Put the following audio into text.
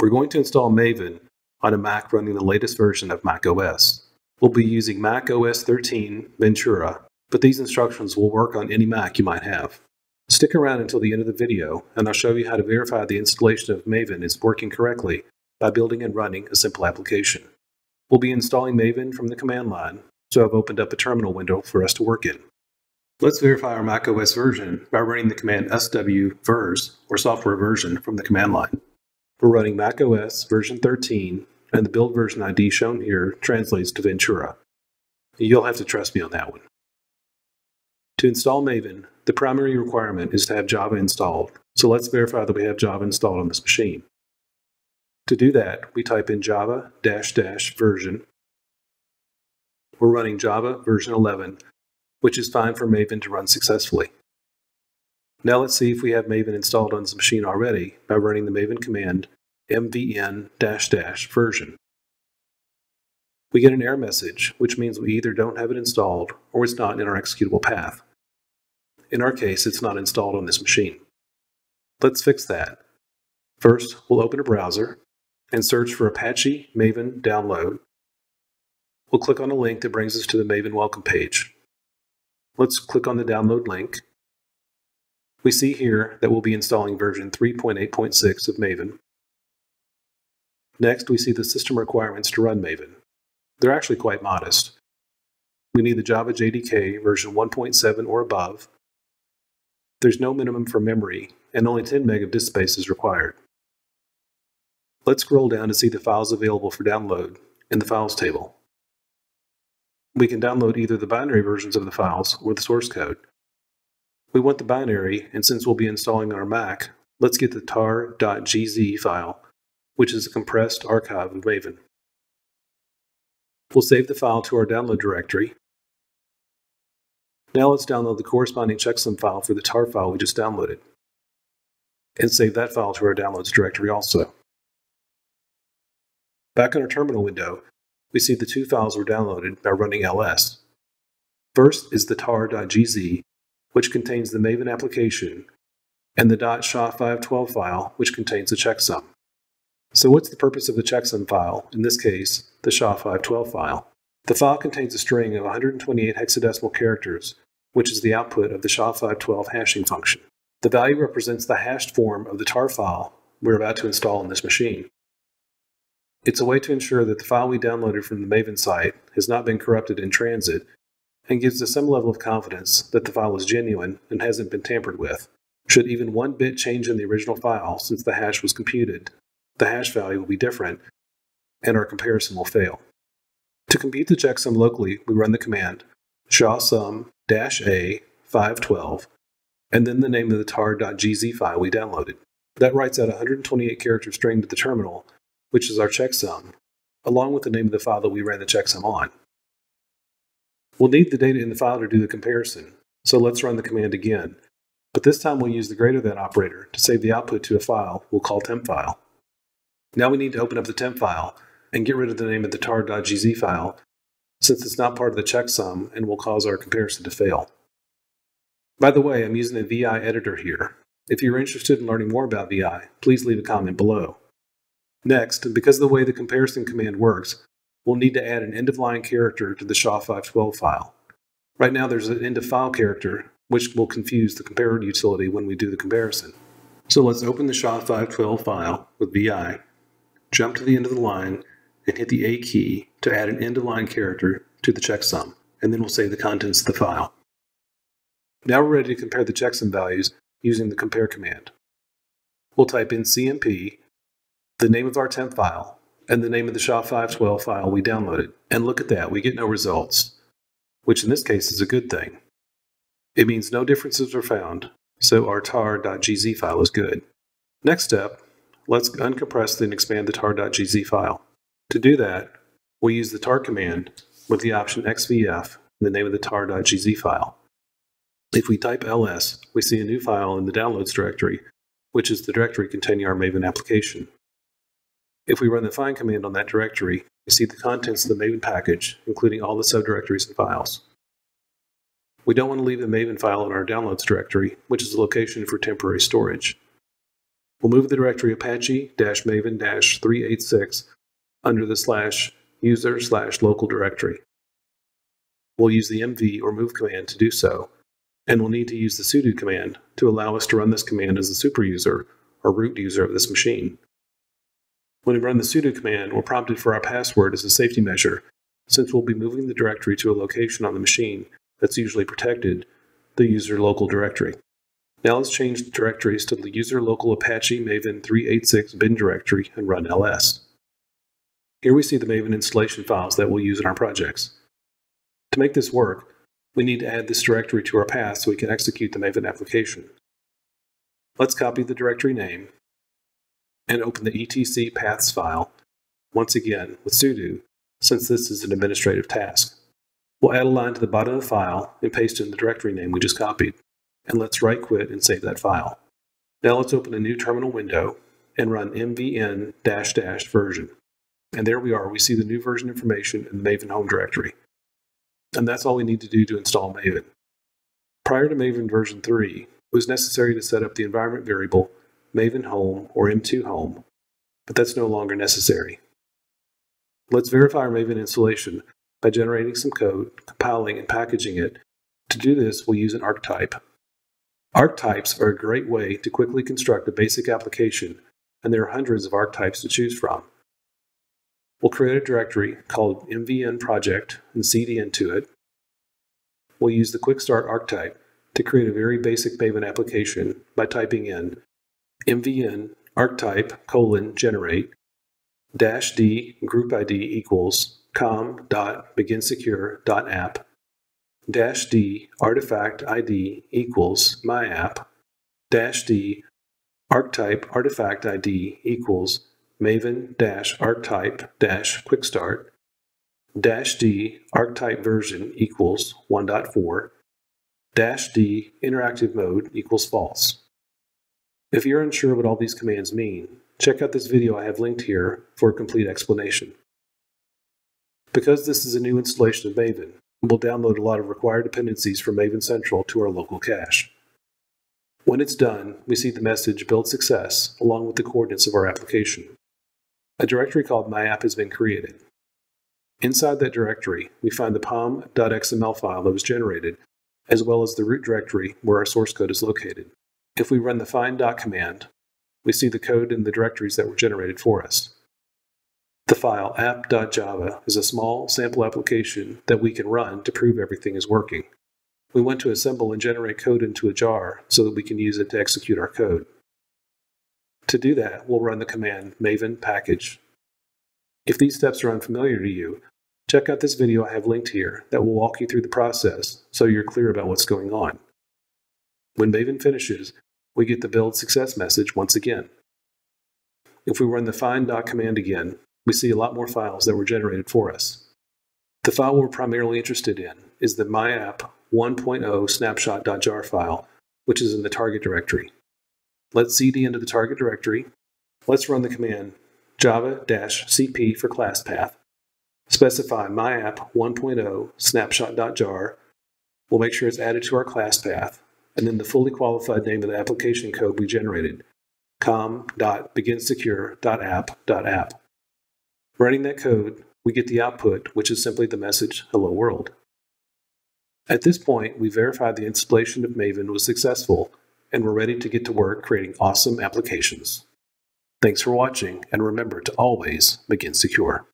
We're going to install Maven on a Mac running the latest version of Mac OS. We'll be using Mac OS 13 Ventura, but these instructions will work on any Mac you might have. Stick around until the end of the video, and I'll show you how to verify the installation of Maven is working correctly by building and running a simple application. We'll be installing Maven from the command line, so I've opened up a terminal window for us to work in. Let's verify our macOS version by running the command svers, or software version, from the command line. We're running macOS version 13, and the build version ID shown here translates to Ventura. You'll have to trust me on that one. To install Maven, the primary requirement is to have Java installed, so let's verify that we have Java installed on this machine. To do that, we type in java dash dash version. We're running Java version 11, which is fine for Maven to run successfully. Now let's see if we have Maven installed on this machine already by running the Maven command mvn dash dash version. We get an error message, which means we either don't have it installed or it's not in our executable path. In our case, it's not installed on this machine. Let's fix that. First, we'll open a browser and search for Apache Maven download. We'll click on a link that brings us to the Maven welcome page. Let's click on the download link. We see here that we'll be installing version 3.8.6 of Maven. Next, we see the system requirements to run Maven. They're actually quite modest. We need the Java JDK version 1.7 or above, there's no minimum for memory, and only 10 meg of disk space is required. Let's scroll down to see the files available for download in the Files table. We can download either the binary versions of the files or the source code. We want the binary, and since we'll be installing on our Mac, let's get the tar.gz file, which is a compressed archive of Maven. We'll save the file to our download directory, now let's download the corresponding checksum file for the tar file we just downloaded. And save that file to our downloads directory also. Back in our terminal window, we see the two files were downloaded by running ls. First is the tar.gz, which contains the Maven application, and the .sha512 file, which contains the checksum. So what's the purpose of the checksum file, in this case, the SHA-512 file? The file contains a string of 128 hexadecimal characters, which is the output of the SHA-512 hashing function. The value represents the hashed form of the tar file we're about to install on this machine. It's a way to ensure that the file we downloaded from the Maven site has not been corrupted in transit and gives us some level of confidence that the file is genuine and hasn't been tampered with. Should even one bit change in the original file since the hash was computed, the hash value will be different and our comparison will fail. To compute the checksum locally, we run the command shasum-a 512 and then the name of the tar.gz file we downloaded. That writes out a 128 character string to the terminal, which is our checksum, along with the name of the file that we ran the checksum on. We'll need the data in the file to do the comparison, so let's run the command again. But this time we'll use the greater than operator to save the output to a file we'll call temp file. Now we need to open up the temp file and get rid of the name of the tar.gz file since it's not part of the checksum and will cause our comparison to fail. By the way, I'm using a VI editor here. If you're interested in learning more about VI, please leave a comment below. Next, because of the way the comparison command works, we'll need to add an end-of-line character to the SHA-512 file. Right now there's an end-of-file character, which will confuse the compare utility when we do the comparison. So let's open the SHA-512 file with VI, jump to the end of the line, and hit the A key to add an end-of-line character to the checksum, and then we'll save the contents of the file. Now we're ready to compare the checksum values using the compare command. We'll type in CMP, the name of our temp file, and the name of the SHA-512 file we downloaded. And look at that, we get no results, which in this case is a good thing. It means no differences were found, so our tar.gz file is good. Next step, let's uncompress and expand the tar.gz file. To do that, we'll use the tar command with the option xvf in the name of the tar.gz file. If we type ls, we see a new file in the downloads directory, which is the directory containing our Maven application. If we run the find command on that directory, we see the contents of the Maven package, including all the subdirectories and files. We don't want to leave the Maven file in our downloads directory, which is the location for temporary storage. We'll move the directory apache-maven-386 under the slash user slash local directory. We'll use the mv or move command to do so, and we'll need to use the sudo command to allow us to run this command as a super user or root user of this machine. When we run the sudo command, we're prompted for our password as a safety measure, since we'll be moving the directory to a location on the machine that's usually protected, the user local directory. Now let's change the directories to the user local Apache Maven 386 bin directory and run ls. Here we see the Maven installation files that we'll use in our projects. To make this work, we need to add this directory to our path so we can execute the Maven application. Let's copy the directory name and open the etc paths file, once again with sudo, since this is an administrative task. We'll add a line to the bottom of the file and paste in the directory name we just copied. And let's write quit and save that file. Now let's open a new terminal window and run mvn dash dash version. And there we are, we see the new version information in the Maven home directory. And that's all we need to do to install Maven. Prior to Maven version 3, it was necessary to set up the environment variable Maven home or M2 home, but that's no longer necessary. Let's verify our Maven installation by generating some code, compiling, and packaging it. To do this, we'll use an archetype. Archetypes are a great way to quickly construct a basic application, and there are hundreds of archetypes to choose from. We'll create a directory called mvn project and cd into it. We'll use the quick start archetype to create a very basic Maven application by typing in mvn archetype colon generate dash d group id equals com dot begin secure dot app dash d artifact id equals my app dash d archetype artifact id equals maven dash archetype dash quick start dash d archetype version equals 1.4 dash d interactive mode equals false if you're unsure what all these commands mean, check out this video I have linked here for a complete explanation. Because this is a new installation of Maven, we'll download a lot of required dependencies from Maven Central to our local cache. When it's done, we see the message Build Success along with the coordinates of our application. A directory called MyApp has been created. Inside that directory, we find the pom.xml file that was generated, as well as the root directory where our source code is located. If we run the find dot command, we see the code in the directories that were generated for us. The file app.java is a small sample application that we can run to prove everything is working. We want to assemble and generate code into a jar so that we can use it to execute our code. To do that, we'll run the command maven package. If these steps are unfamiliar to you, check out this video I have linked here that will walk you through the process so you're clear about what's going on. When Maven finishes, we get the build success message once again. If we run the find dot command again, we see a lot more files that were generated for us. The file we're primarily interested in is the myapp 1.0 snapshot.jar file, which is in the target directory. Let's cd into the target directory. Let's run the command java-cp for class path. Specify myapp 1.0 snapshot.jar. We'll make sure it's added to our class path and then the fully qualified name of the application code we generated, com.beginsecure.app.app. Running that code, we get the output, which is simply the message, Hello World. At this point, we verified the installation of Maven was successful, and we're ready to get to work creating awesome applications. Thanks for watching, and remember to always begin secure.